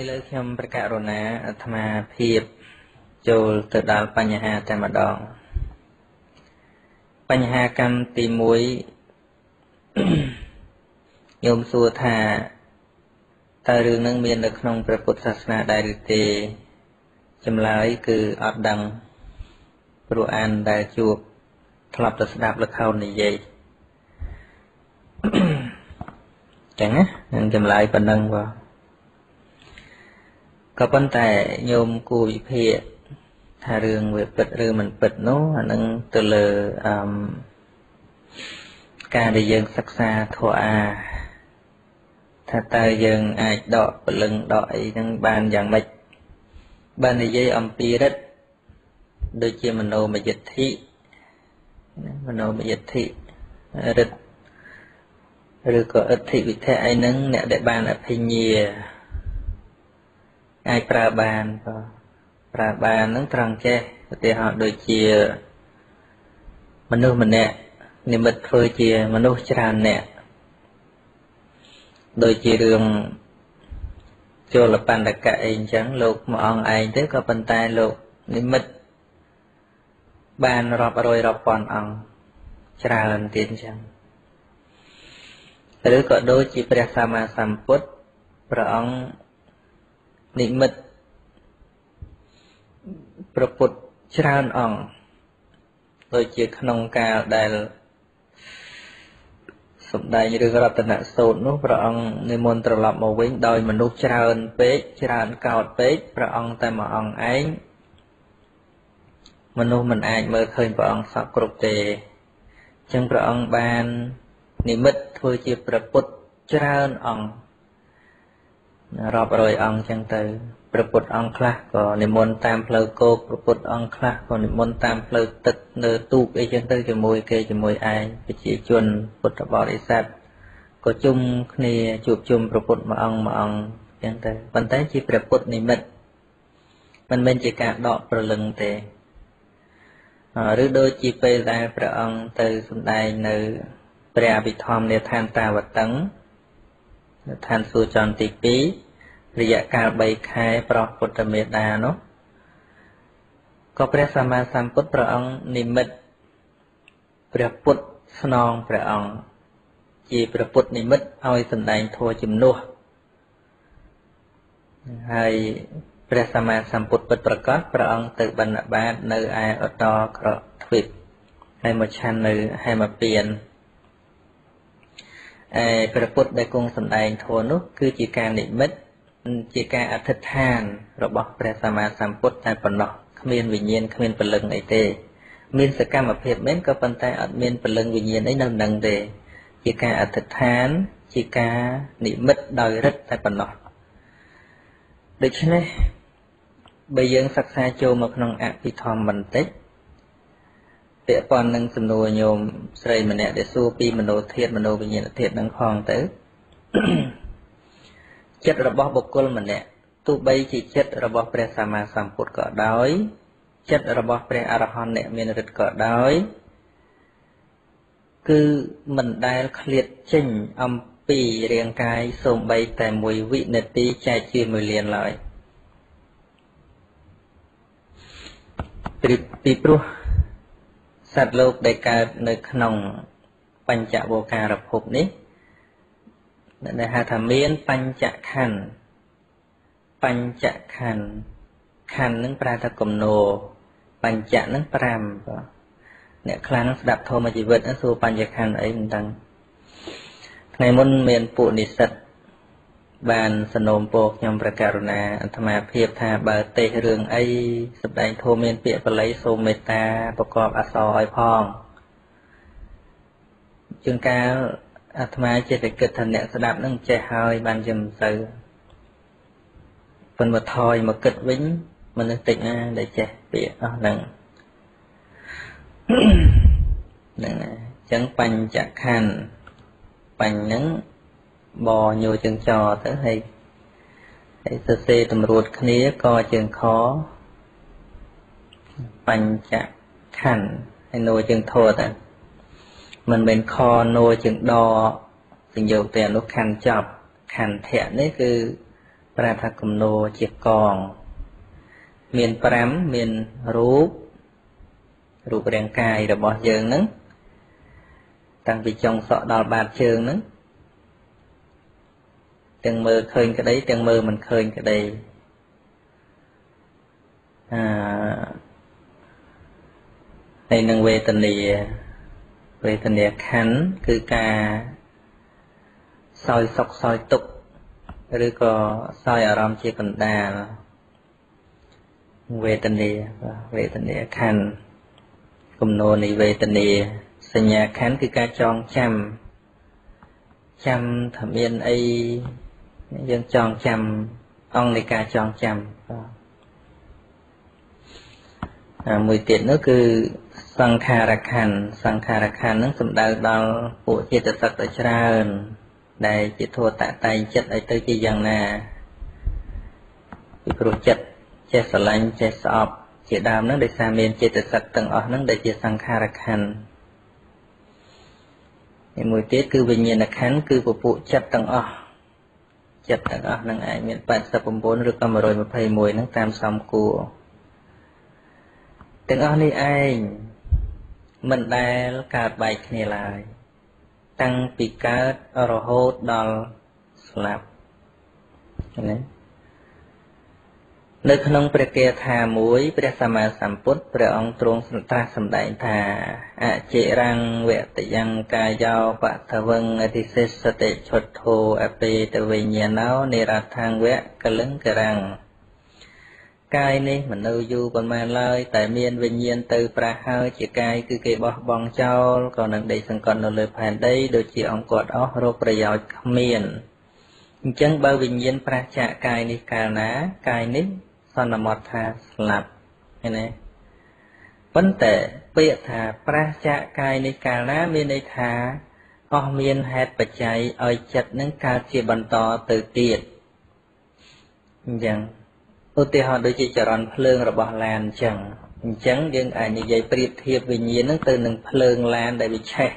ឥឡូវខ្ញុំប្រកាសរណាអាត្មាភាពចូលទៅដល់បញ្ហាតែម្ដង បញ្ហាកម្មទី1ញោមសួរថាតើរឿងនឹងមាននៅក្នុងព្រះពុទ្ធសាសនាដែរឬទេចម្លើយគឺអត់ដឹងព្រោះអានដែលជួបធ្លាប់ទៅស្ដាប់លខោននិយាយចឹងណានឹងចម្លើយប៉ុណ្ណឹងបង ក៏ប៉ុន្តែញោមគួរវិភាគថារឿងវាពិតឬមិនពិតនោះអានឹងទៅលើអឺការដែលយើងសិក្សាធម៌អាថាតើយើងអាចដកពលឹងដកអីហ្នឹងបានយ៉ាងម៉េចបាននិយាយអំពីរិទ្ធដូចជាមโนមយិទ្ធិមโนមយិទ្ធិរិទ្ធឬក៏អធិវិធៈអីហ្នឹងអ្នកដែលបានអភិញ្ញា អាចប្រើបានក៏ប្រើបានហ្នឹងត្រង់ចេះឧទាហរណ៍ដូចជាមនុស្សម្នាក់និមិត្តធ្វើជាមនុស្សច្រើនអ្នកដូចជារឿងចូលបណ្ឌកៈអីអញ្ចឹងលោកមួយអង្គឯងទៅក៏ប៉ុន្តែលោកនិមិត្តបានរាប់រយរាប់ពាន់អង្គច្រើនទៀតអញ្ចឹងឬក៏ដូចជាព្រះសម្មាសម្ពុទ្ធព្រះអង្គ និមិត្តប្រពុតច្រើនអង្គដូចជាក្នុងកាលដែលសម្ដែងរឿងរតនសូត្រនោះព្រះអង្គនិមន្តត្រឡប់មកវិញដោយមនុស្សច្រើនពេកច្រើនកោតពេកព្រះអង្គតែមួយអង្គឯងមនុស្សមិនអាចមើលឃើញព្រះអង្គសពគ្រប់ទេអញ្ចឹងព្រះអង្គបាននិមិត្តធ្វើជាព្រះពុទ្ធច្រើនអង្គ រាប់រយអង្គអញ្ចឹងទៅព្រះពុទ្ធអង្គខ្លះក៏និមន្តតាមផ្លូវគោកព្រះពុទ្ធអង្គខ្លះក៏និមន្តតាមផ្លូវទឹកនៅទូកអីចឹងទៅជាមួយគេជាមួយឯងប្រជាជនពុទ្ធបរិស័ទក៏ជុំគ្នាជួបជុំព្រះពុទ្ធមួយអង្គមួយអង្គចឹងទៅប៉ុន្តែជាព្រះពុទ្ធនិមិត្តមិនមែនជាការដកប្រលឹងទេឬដូចជាពេលដែលព្រះអង្គទៅសម្ដែងនៅព្រះអភិធម្មនៃឋានតាវតឹង ឋានសួគ៌ចន្ទទី2រយៈកាល3ខែប្រោះពុទ្ធមេដានោះក៏ព្រះសម្មាសម្ពុទ្ធព្រះអង្គនិមិត្តព្រះពុទ្ធស្នងព្រះអង្គជាព្រះពុទ្ធនិមិត្តឲ្យសម្ដែងធម៌ជំនួសហើយព្រះសម្មាសម្ពុទ្ធពិតប្រកបព្រះអង្គទៅបណ្ឌបាតនៅឯឧត្តរក្រទ្វីបហើយមកឆាន់នៅហេមពៀនឯ ព្រះពុទ្ធដែលគង់សម្ដែងធម៌នោះ គឺជាការនិមិត្តជាការអធិដ្ឋាន របស់ព្រះសម្មាសម្ពុទ្ធតែប៉ុណ្ណោះគ្មានវិញ្ញាណគ្មានពលឹងអីទេ មានសកម្មភាពមែនក៏ប៉ុន្តែអត់មានពលឹងវិញ្ញាណអីនៅនឹងទេ ជាការអធិដ្ឋាន ជាការនិមិត្តដោយរិទ្ធតែប៉ុណ្ណោះដូច្នេះបើយើងសិក្សាចូលមកក្នុងអភិធម្មបន្តិច ពាក់ព័ន្ធនឹងសំណួរញោមស្រីម្នាក់ដែលសួរពីមโนធាតមโนវិញ្ញាណធាតនឹងផងទៅចិត្តរបស់បុគ្គលម្នាក់ទោះបីជាចិត្តរបស់ព្រះសម្មាសម្ពុទ្ធក៏ដោយចិត្តរបស់ព្រះអរហន្តអ្នកមានឫទ្ធិក៏ដោយគឺមិនដែលឃ្លាតចេញអំពីរាងកាយសូម្បីតែមួយវិនាទីចែកជាមួយលានឡើយពីព្រោះ សត្វលោកដែលកើតនៅក្នុងបញ្ចវោការភពនេះដែលហៅថាមានបញ្ចខណ្ឌបញ្ចខណ្ឌខណ្ឌនឹងប្រែថាគំនោបញ្ចៈនឹង5បាទអ្នកខ្លះនឹងស្ដាប់ធម៌ជីវិតសួរបញ្ចខណ្ឌអីមិនដឹងថ្ងៃមុនមានពួកនិស្សិត បានសនោមពោខ្ញុំប្រកាសរុណាអត្ថមាភាពថាបើទេរឿងអីសម្ដែងធម៌មានពាក្យបល័យសូមមេត្តាប្រកបអសរឲ្យផងជាងកាលអាត្មាចេះតែគិតថាអ្នកស្ដាប់នឹងចេះហើយបានជាមិនទៅប៉ុន្តែថយមកគិតវិញមនុស្សតិចណាដែលចេះពាក្យអស់ហ្នឹងហ្នឹងណាអញ្ចឹងបញ្ចខណ្ឌបញ្ញហ្នឹង បញោជើងចទៅហើយហើយសរសេរតម្រួតគ្នាកជើងខបញ្ចខណ្ឌហើយនោជើងធរទៅមិនមែនខនោជាងដសញ្ញោកទេអនុខណ្ឌចប់ខន្ធៈនេះគឺប្រើថាគំនោជាកង មាន5មានរូបរូបរាងកាយរបស់យើងហ្នឹងតាំងពីចុងសក់ដល់បាតជើងហ្នឹង ទាំងមើលឃើញក្តី ទាំងមើលមិនឃើញក្តីអឺហើយនឹងវេទនាវេទនាខណ្ឌគឺការសោយសុខសោយទុក្ខឬក៏សោយអារម្មណ៍ជាកណ្ដាលវេទនាវេទនាខណ្ឌគំនោនៃវេទនាសញ្ញាខណ្ឌគឺការចងចាំចាំថាមានអី យើងចងចាំអង្គនៃការចងចាំបាទមួយទៀតនោះគឺសង្ខារខណ្ឌសង្ខារខណ្ឌនឹងសំដៅដល់ពួកចិត្តសឹកទៅច្រើន ដែលជាធัวតតែងចិត្តឲ្យទៅជាយ៉ាងណាពីព្រោះចិត្តចេះស្រឡាញ់ចេះស្អប់ជាដើមនឹងដោយសារមានចិត្តសឹកទាំងអស់នឹងដែលជាសង្ខារខណ្ឌមួយទៀតគឺវិញ្ញាណខណ្ឌគឺពពួកចិត្តទាំងអស់ ចិត្តទាំងអស់នឹងឯងមាន89ឬក៏121ហ្នឹងតាមសំគួរទាំងអស់នេះឯងមិនដែលកើតបែកគ្នាឡើយតាំងពីកើតរហូតដល់ស្លាប់ណា នៅក្នុងព្រះគាថាមួយព្រះសម្មាសម្ពុទ្ធព្រះអង្គទ្រង់ត្រាស់សម្ដែងថាអចិរੰវតយ៉ាងកាយោបតវងអតិសេសតិឈុតធោអបេតវិញ្ញាណោនិរដ្ឋังវៈកលឹងករាំងកាយនេះមិននៅយូរប៉ុន្មានឡើយតែមានវិញ្ញាណទៅប្រះហើយជាកាយគឺគេបោះបង់ចោលក៏នឹងដេកសង្កត់នៅលើផែនដីដូចជាអង្គត់អស់រកប្រយោជន៍គ្មានអញ្ចឹងបើវិញ្ញាណប្រះចាកកាយនេះកាលណាកាយនេះ សន្មត់ថាស្លាប់ឃើញទេប៉ុន្តែពាក្យថាប្រះចាកកាយនេះកាលណាមានន័យថាអស់មានហេតុបច្ច័យឲ្យចិត្តនឹងកើតជាបន្តទៅទៀតអញ្ចឹងឧទាហរណ៍ដូចជាចរន្តភ្លើងរបស់ឡានអញ្ចឹងអញ្ចឹងយើងអាចនិយាយប្រៀបធៀបវិញ្ញាណហ្នឹងទៅនឹងភ្លើងឡានដែលវាឆេះ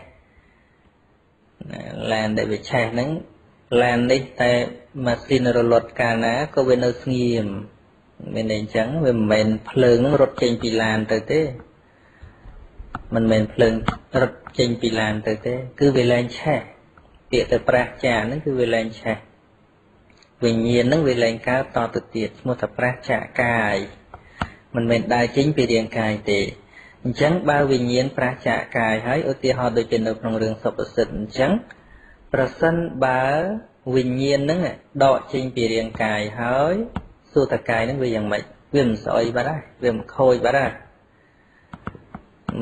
ឡានដែលវាឆេះហ្នឹងឡាននេះតែម៉ាស៊ីនរលត់កាលណាក៏វានៅស្ងៀម មានន័យអញ្ចឹងវាមិនមែនភ្លើងហ្នឹងរត់ចេញពីឡានទៅទេមិនមែនភ្លើងរត់ចេញពីឡានទៅទេ គឺវាលែងឆេះពាក្យទៅប្រាសចាហ្នឹងគឺវាលែងឆេះវិញ្ញាណនឹងវាលែងកើតតទៅទៀតឈ្មោះថាប្រះចាកកាយមិនមែនដើរចេញពីរាងកាយទេអញ្ចឹងបើវិញ្ញាណប្រះចាកកាយហើយឧទាហរណ៍ដូចជានៅក្នុងរឿងសុបសិទ្ធអញ្ចឹងប្រសិនបើវិញ្ញាណនឹងដកចេញពីរាងកាយហើយ សួរតកាយនឹងវាយ៉ាងម៉េចវាមិនស្អុយបាត់ហើយវាមិនខូចបាត់ហើយ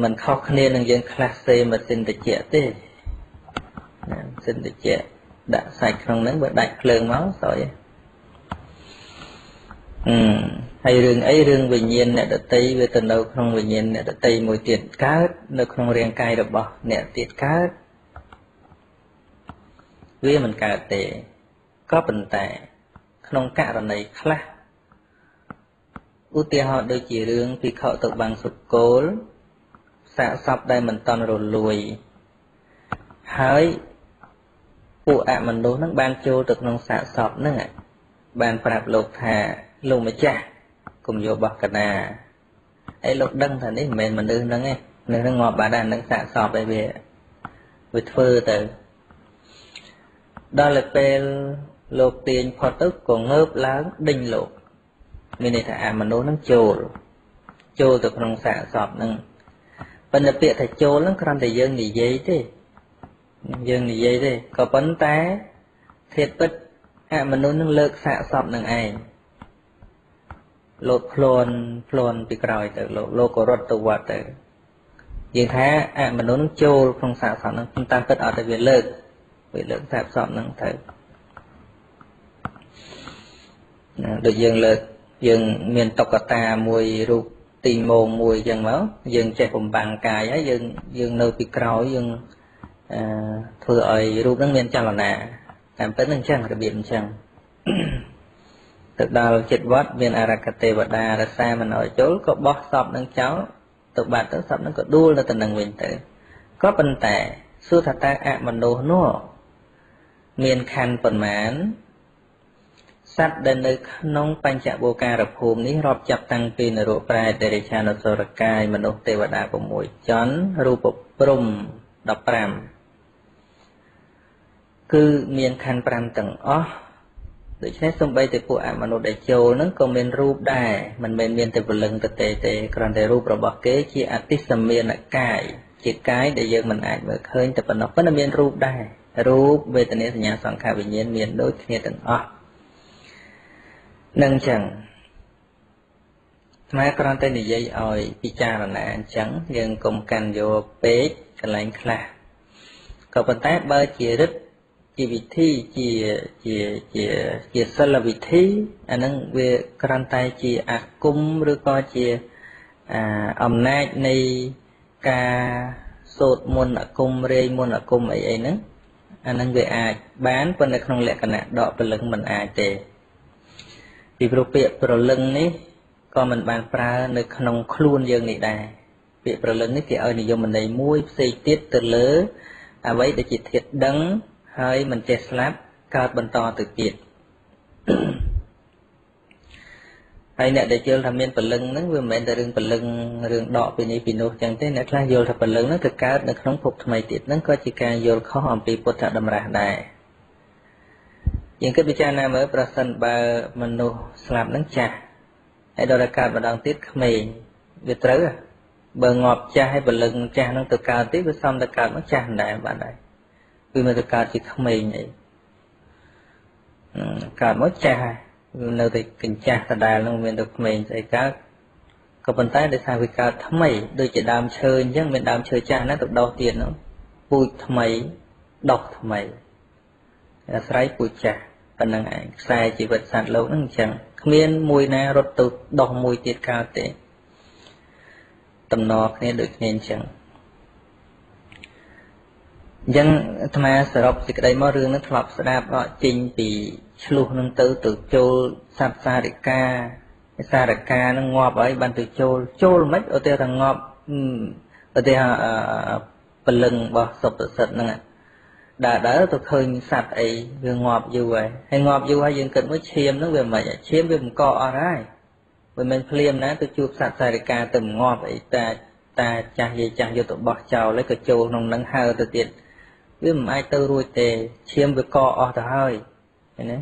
มันខុសគ្នានឹងយើងខ្លះសេម៉ាស៊ីនតិចទេម៉ាស៊ីនតិចដាក់សាច់ក្នុងហ្នឹងបើដាច់ភ្លើងមកស្អុយអឺហើយរឿងអីរឿងវិញ្ញាណអ្នកដតីវាទៅនៅក្នុងវិញ្ញាណអ្នកដតីមួយទៀតកើតនៅក្នុងរាងកាយរបស់អ្នកទៀតកើតវាមិនកើតទេក៏ប៉ុន្តែ ក្នុងករណីខ្លះ ឧទាហរណ៍ដូចជារឿងភិក្ខុទៅបាំងសុគលសាកសពដែលមិនតន់រលួយហើយពួកអមនុស្សនឹងបានចូលទៅក្នុងសាកសពនឹងបានប្រាប់លោកថាលោកម្ចាស់គុំយកបោះកណាអីលោកដឹងថានេះមិនមែនមនុស្សហ្នឹងទេនៅនឹងងាប់បាត់ដែរនឹងសាកសពឯវាវាធ្វើទៅដល់ពេលលោកទាញផុតទៅក៏ងើបឡើងដេញលោក មានន័យថាអាមនុស្សហ្នឹងចូលចូលទៅក្នុងសាកសពហ្នឹងប៉ុន្តែពាក្យថាចូលហ្នឹងគ្រាន់តែយើងនិយាយទេយើងនិយាយទេក៏ប៉ុន្តែធាតពិតអមនុស្សនឹងលើកសាកសពនឹងឯងលោកភ្លន់ភ្លន់ពីក្រោយទៅលោកលោកក៏រត់ទៅវត្តទៅយើងថាអមនុស្សនឹងចូលក្នុងសាកសពនឹងតាមពិតអត់តែវាលើកវាលើកសាកសពនឹងទៅណាដូចយើងលើក យើងមានតុក្កតាមួយរូបទីងងមួយអញ្ចឹងមកយើងចេះបំបាំងកាយហើយយើងយើងនៅពីក្រោយយើងធ្វើឲ្យរូបនឹងមានចលនាតាមពិតនឹងអញ្ចឹងរបៀបអញ្ចឹងទៅដល់ចិត្តវត្តមានអរគទេវតារសាមិនឲ្យចូលក៏បោះសពនឹងចោលទៅបាត់ទៅសពនឹងក៏ដួលនៅទៅនឹងវិញទៅក៏ប៉ុន្តែសួរថាតើអមនុស្សនោះមានខណ្ឌប៉ុន្មាន សត្វដែលនៅក្នុងបញ្ចបូការភូមិនេះរាប់ចាប់តាំងពីនរោប្រែតរិឆានសុរកាយមនុស្សទេវតា6ចន្ទរូបព្រំ15គឺមានខណ្ឌ5ទាំងអស់ដូច្នេះសំបីតែពួកអមនុស្សដែលចូលហ្នឹងក៏មានរូបដែរមិនមែនមានតែពលឹងទៅទេទេគ្រាន់តែរូបរបស់គេជាអតិសមានកាយជាកាយដែលយើងមិនអាចមើលឃើញតែប៉ុណ្ណោះប៉ុន្តែមានរូបដែររូបវេទនាសញ្ញាសង្ខារវិញ្ញាណមានដូចគ្នាទាំងអស់ នឹងចឹងស្មាគ្រាន់តែនិយាយឲ្យពិចារណាអញ្ចឹងយើងកុំកាន់យកពេកកន្លែងខ្លះក៏ប៉ុន្តែបើជារិទ្ធជាវិធីជាជាជាជាសិលវិធីអានឹងវាគ្រាន់តែជាអាគមឬក៏ជាអំណាចនៃការសូត្រមន្តអាគមរាយមន្តអាគមអីអីហ្នឹងអានឹងវាអាចបានប៉ុន្តែក្នុងលក្ខណៈដកពលឹងមិនអាចទេ ពីព្រោះពាក្យប្រលឹងនេះក៏មិនបានប្រើនៅក្នុងខ្លួនយើងនេះដែរពាក្យប្រលឹងនេះគេឲ្យនិយមន័យមួយផ្សេងទៀតទៅលើអ្វីដែលជាធាតដឹងហើយមិនចេះស្លាប់កើតបន្តទៅទៀតហើយអ្នកដែលយល់ថាមានពលឹងហ្នឹងវាមិនមែនតែរឿងពលឹងរឿងដកពីនេះពីនោះចឹងទេអ្នកខ្លះយល់ថាពលឹងហ្នឹងគឺកើតនៅក្នុងភពថ្មីទៀតហ្នឹងក៏ជាការយល់ខុសអំពីពុទ្ធតម្រាស់ដែរ យើងគិតពិចារណាមើលប្រសិនបើមនុស្សស្លាប់ហ្នឹងចាស់ហើយដល់តែកើតម្ដងទៀតក្មេងវាត្រូវបើងាប់ចាស់ហើយពលឹងចាស់ហ្នឹងទៅកើតទៀតវាសំទៅកើតមកចាស់មិនដែរបានដែរគឺមកទៅកើតជាក្មេងអីកើតមកចាស់ហើយវានៅតែកញ្ចាស់ដដែលនឹងមានតែក្មេងស្អីកើតក៏ប៉ុន្តែដោយសារវាកើតថ្មីដូចជាដើមឈើអញ្ចឹងមានដើមឈើចាស់ណាទៅដោះទៀតនោះពូជថ្មីដោះថ្មី អាស្រ័យពូជចាស់ប៉ុណ្្នឹងឯងខ្សែជីវិតសត្វលោកហ្នឹងអញ្ចឹងគ្មានមួយណារត់ទៅដោះមួយទៀតកើតទេតំណគ្នាដូចគ្នាអញ្ចឹងអញ្ចឹងអាត្មាសរុបសេចក្តីមករឿងនេះធ្លាប់ស្ដាប់អត់ចេញពីឆ្លោះនឹងទៅទៅចូលសត្វសារិកាសារកានឹងងាប់ហើយបានទៅចូលចូលមិនឧទាហរណ៍ងាប់ឧទាហរណ៍ពលឹងរបស់សុប្រសិទ្ធហ្នឹង ដើរដើរទៅឃើញសត្វអីវាងាប់យូរហើយហើយងាប់យូរហើយយើងគិតមើលឈាមហ្នឹងវាមិនឈាមវាបង្កអស់ហើយមិនមែនភ្លាមណាទៅជួបសត្វសារិកាទៅងាប់អីតាតាចាស់យាយចាស់យកទៅបោះចោលហើយក៏ចូលក្នុងហ្នឹងហើទៅទៀតវាមិនអាចទៅរួចទេឈាមវាកអស់ទៅហើយឃើញទេ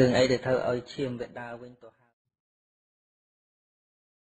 រឿងអីដែលធ្វើឲ្យឈាមវាដើរវិញទៅ